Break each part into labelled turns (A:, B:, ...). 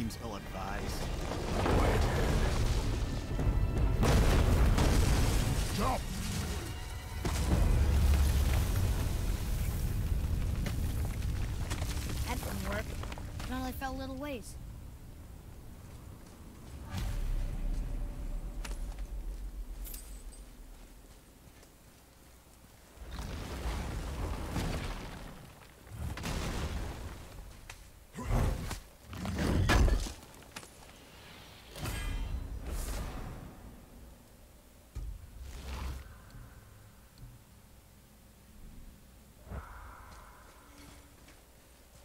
A: seems ill-advised.
B: Jump!
C: That didn't work. It only fell a little ways.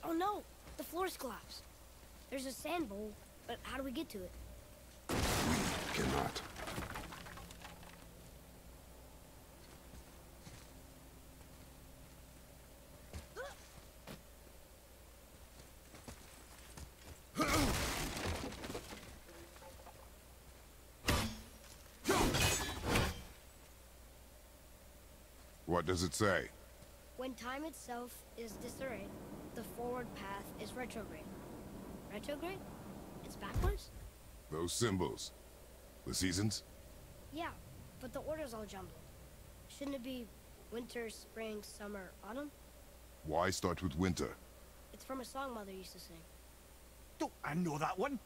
C: Oh no! The floor's collapsed. There's a sand bowl, but how do we get to it?
B: We Cannot. What does it say?
C: When time itself is disarrayed, the forward path is retrograde. Retrograde? It's backwards?
B: Those symbols. The seasons?
C: Yeah, but the order's all jumbled. Shouldn't it be winter, spring, summer, autumn?
B: Why start with winter?
C: It's from a song Mother used to sing.
A: Don't I know that one?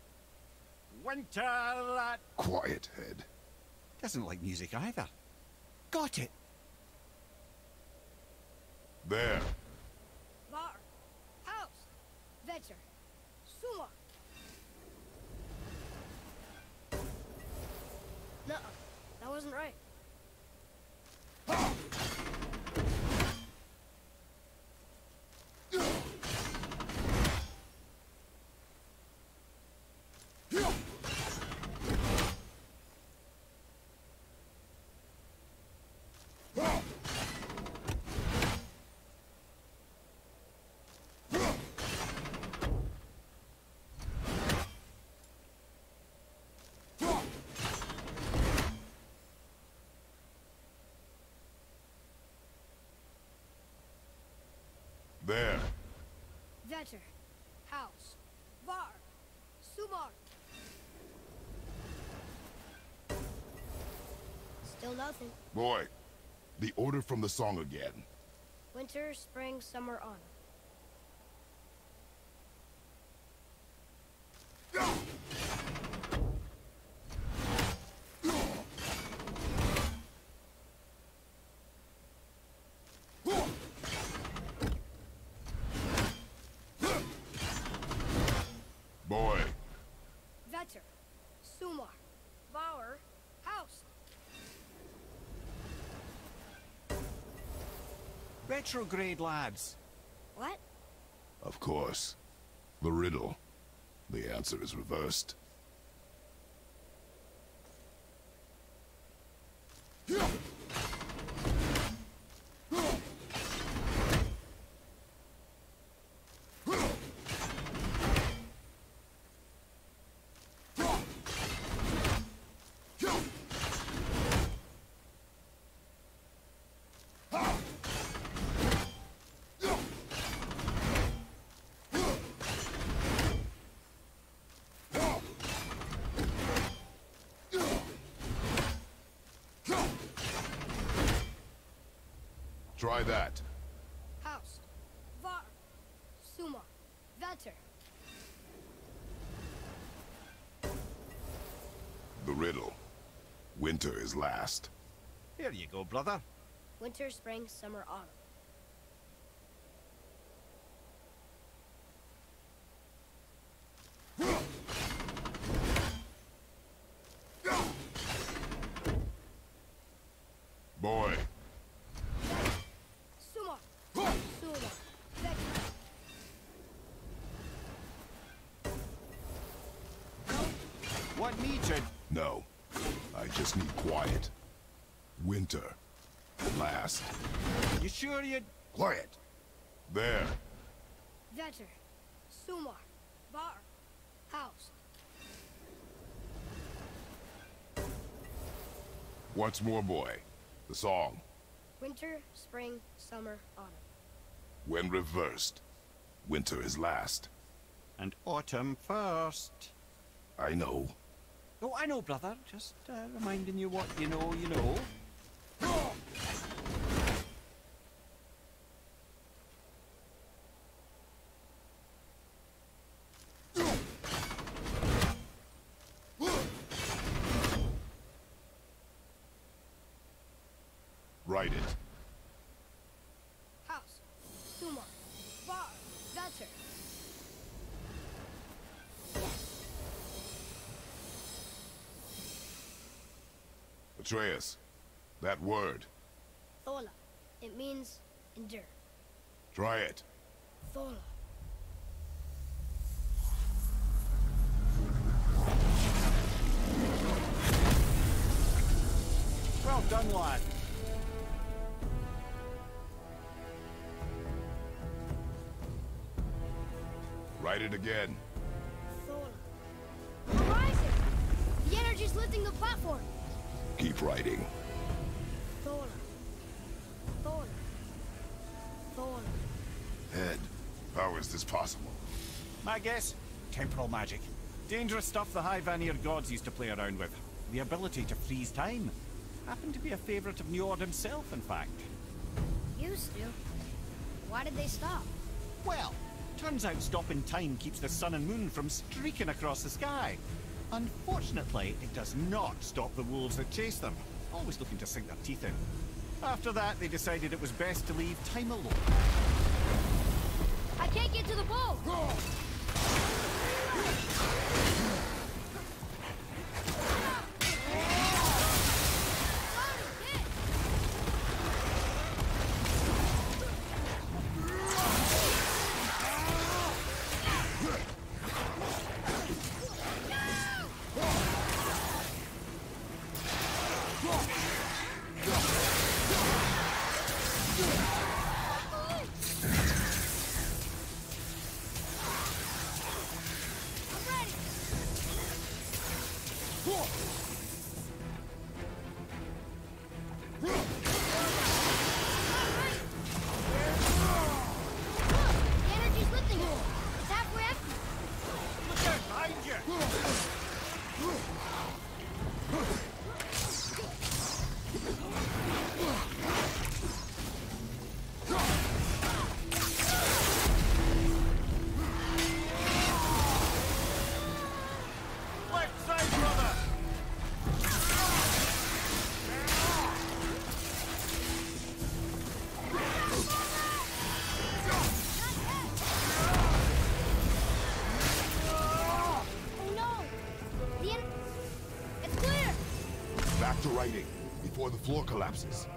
A: Winter that
B: Quiet, head.
A: doesn't like music either. Got it.
B: There.
C: Vetr, Suma. Nuh-uh, that wasn't right.
B: There.
C: Vetr, Haust, Var, Sumar. Still nothing.
B: Boy, the order from the song again.
C: Winter, spring, summer, autumn.
B: Boy,
C: Vetr, Sumar, Var, Haust.
A: Retrograde, lads.
C: What?
B: of course. The riddle. The answer is reversed. Try that.
C: Haust, Var, Sumar, Vetr.
B: The riddle. Winter is last.
A: Here you go, brother.
C: Winter, spring, summer, autumn.
B: Boy,
C: Sumar, Sumar, Vetr.
A: Want me to...
B: no. I just need quiet. Winter. Last.
A: You sure you...
B: Quiet. There.
C: Vetr, Sumar, Bar. Haust.
B: Once more, boy. The song.
C: Winter, spring, summer, autumn.
B: When reversed, winter is last.
A: And autumn first.
B: I know.
A: Oh, I know, brother. Just uh, reminding you what you know, you know.
B: Write it.
C: Haust. Suma. Bar. Vetr.
B: Atreus, that word.
C: Thola. It means endure.
B: Try it.
C: Thola.
A: Well done, lad.
B: Write it again.
C: Thola. Horizon! The energy's lifting the platform.
B: Keep writing.
C: Thola. Thola. Thola.
B: Head, how is this possible?
A: My guess? Temporal magic. Dangerous stuff the High Vanir gods used to play around with. The ability to freeze time. Happened to be a favourite of Njord himself, in fact.
C: Used to. Why did they stop?
A: Well, turns out stopping time keeps the sun and moon from streaking across the sky. Unfortunately, it does not stop the wolves that chase them, always looking to sink their teeth in. After that, they decided it was best to leave time alone.
C: I can't get to the boat!
B: Back to writing, before the floor collapses.